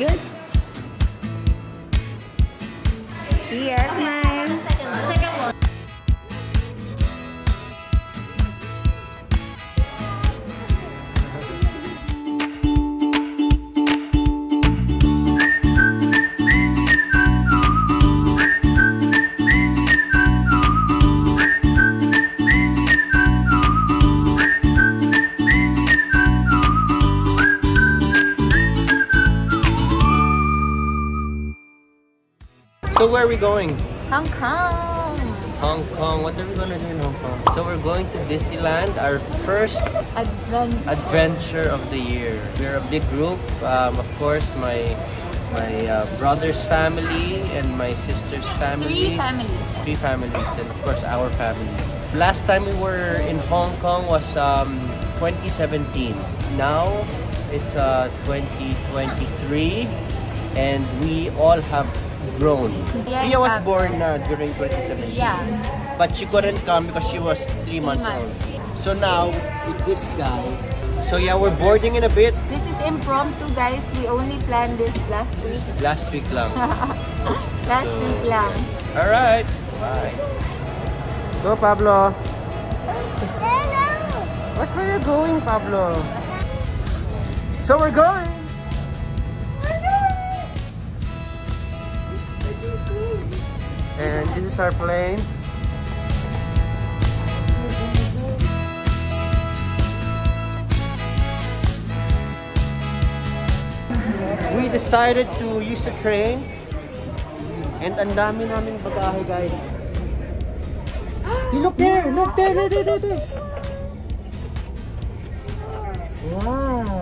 Good. Yes, smile. Where are we going? Hong Kong. Hong Kong. What are we gonna do in Hong Kong? So we're going to Disneyland, our first Advent. adventure of the year. We're a big group. Um, of course, my my uh, brother's family and my sister's family. Three families. Three families, and of course our family. Last time we were in Hong Kong was um, 2017. Now it's uh, 2023, and we all have grown. Yeah, Pia was have- born uh, during 2017. Yeah. But she couldn't come because she was three months, months. old. So now, with this guy, so yeah, we're boarding in a bit. This is impromptu, guys. We only planned this last week. Last week lang. Last So, week lang. Alright. Bye. Go, Pablo. What's where you going, Pablo? So we're going. And this is our plane. We decided to use the train. And ang dami naming bagahe, guys. You look there! Look there! There, there, there, there. Wow!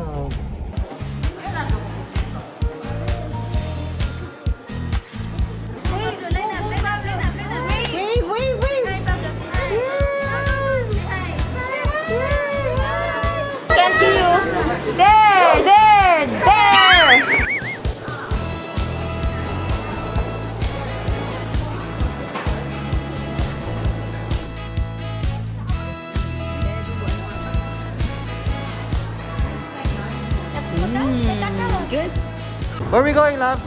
Where are we going, love?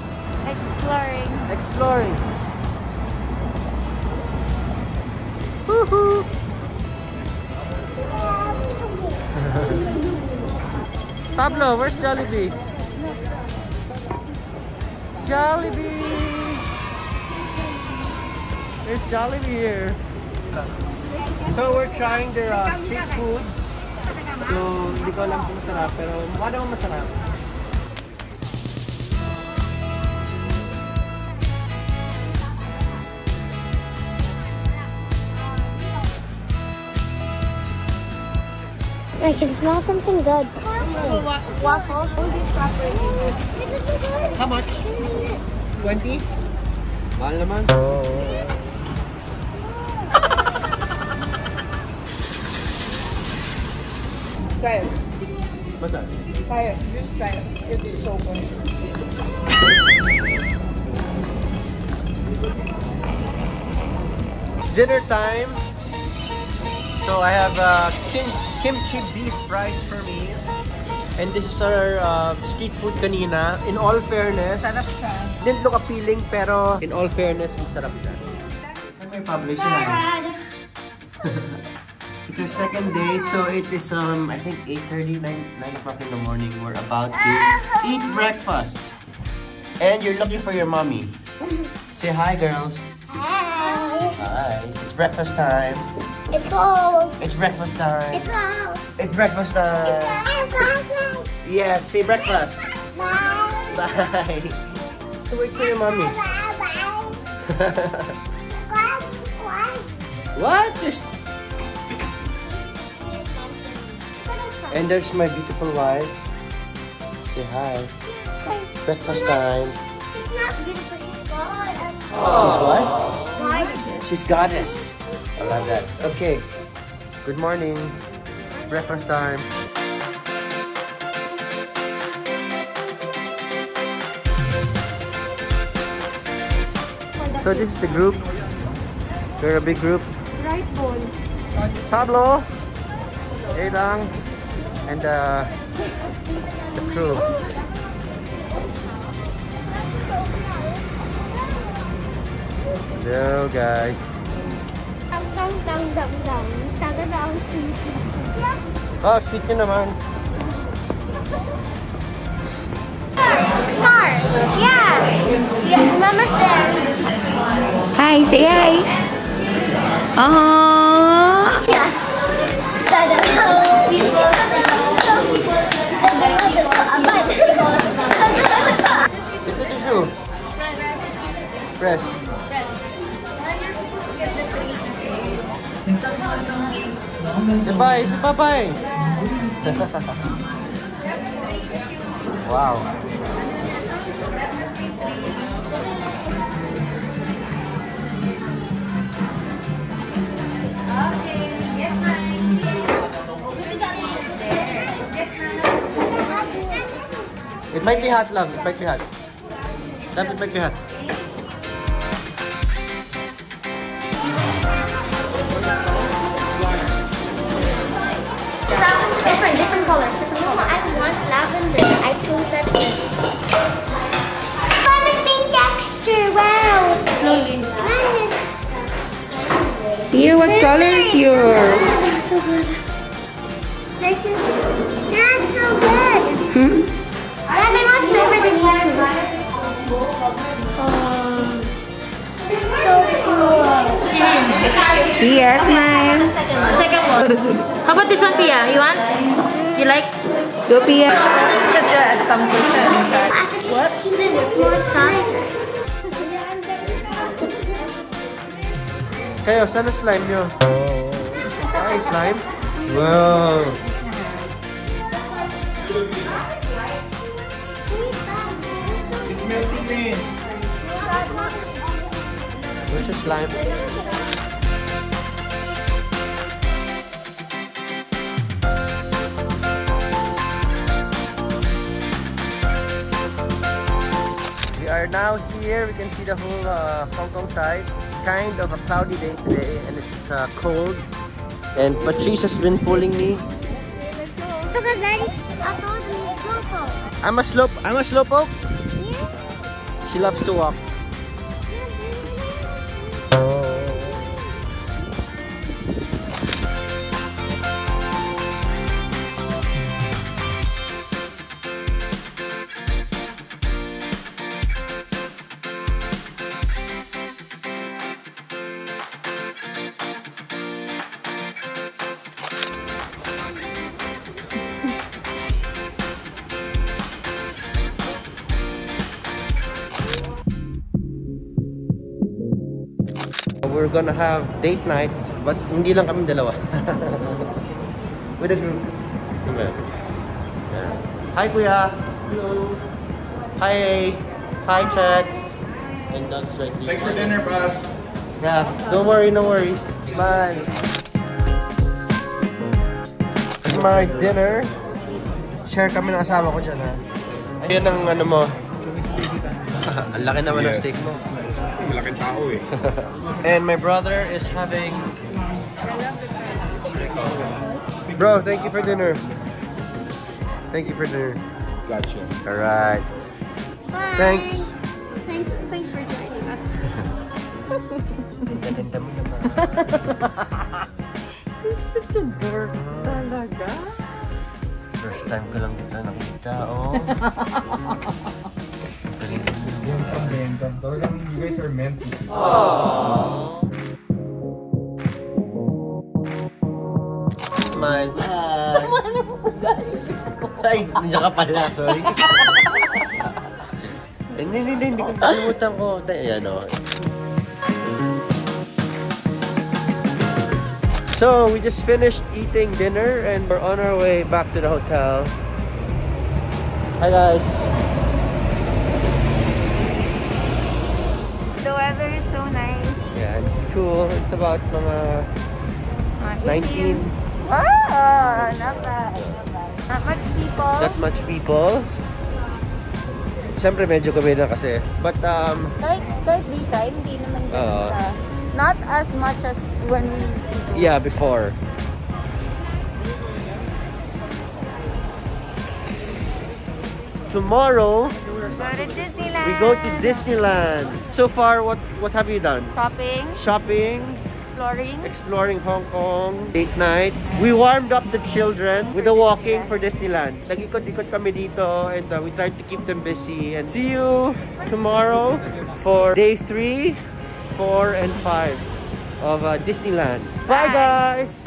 Exploring. Exploring. Woohoo! Pablo, where's Jollibee? Jollibee! There's Jollibee here. So we're trying their uh, street food. So hindi ko alam kung masarap pero mukha naman masarap. I can smell something good. Waffle. Hold it. How much? 20? Mahal naman. Try it. What's that? Try it. Just try it. It's so good. It's dinner time. So I have uh, kim kimchi beef rice for me. And this is our uh, street food kanina. In all fairness, Sarap siya. didn't look appealing pero in all fairness, masarap siya. Okay, Pablo, say hi. It's our second day, so it is um I think 8:30, 9, 9 o'clock in the morning. We're about to eat breakfast. And you're looking for your mommy. Say hi, girls. Hi. Hi. It's breakfast time. It's cold. It's breakfast time. It's cold. It's breakfast time. It's cold. Yes, say breakfast. Bye. Bye. Wait for your mommy. Bye. Quack. what? There's... And there's my beautiful wife. Say hi. Breakfast time. She's not beautiful. She's God. She's what? Gorgeous. She's goddess. I love that. Okay. Good morning. Breakfast time. So this is the group. We're a big group. Right bowl. Pablo, Edang, and uh, the crew. Hello guys. Dong, dong, dong, dong, dong. Dong, dong, dong. Oh, sweet nyo naman. Scar. Yeah. Yeah, Mama's there. Hi, say hi. Aww. Yeah. Get the tissue. Press. Say bye, say bye bye. wow. It might be hot, love. It might be hot. Love, it might be hot. Texture. Wow. Slowly. Here, what color is yours? Smells so good. That's so good. Hmm? I want flavor than you. Um, it's so cool. Here, smile. Second one. How about this one, Pia? You want? You like? Go, Pia. Just uh, some cushion inside. What? Kayo, saan ang slime nyo? Ay, slime? Wow! It's melting in. Where's your slime? Are now here. We can see the whole uh, Hong Kong side. It's kind of a cloudy day today and it's uh, cold. And Patrice has been pulling me. Because Daddy, a slowpoke. I'm a slope. I'm a slowpoke. Yeah. She loves to walk. We're gonna have date night, but hindi lang kami dalawa. With a group. Yeah. Hi, Kuya! Hello! Hi! Hi, chats! And dogs right here. Thanks for dinner, Bob. Yeah, don't worry, no worries. Man. My dinner. Share kami ng asawa ko dyan, ha? Ayun ang ano mo. ang laki naman ng Yes. steak mo. Malaking tao eh. And my brother is having. Bro, thank you for dinner. Thank you for dinner. Gotcha. Alright. Thanks. Thanks, thanks for joining us. Gaganda mo naman. Such a dork talaga. First time ko lang kita nakita, oh. Pambenta. Talagang you guys are meant to be. Ay, nandiyan ka pala, sorry. Hindi, hindi, hindi, hindi ko nakalimutan ko. Ayan, oh. So, we just finished eating dinner and we're on our way back to the hotel. Hi guys. It's about mga Uh, 19. Wow, not bad. Not much people. Not much people. Siyempre medyo gabi na kasi. But um, Kahit, kahit daytime, hindi naman ganun Oo. ka. Not as much as when we used to yeah, before. Tomorrow, Go to Disneyland. We go to Disneyland. So far, what what have you done? Shopping, Shopping, exploring. exploring Hong Kong, date night. We warmed up the children with the walking for Disneyland. Nag-ikot-ikot kami dito and uh, we tried to keep them busy. And see you tomorrow for day 3, 4, and 5 of uh, Disneyland. Bye Bye. guys!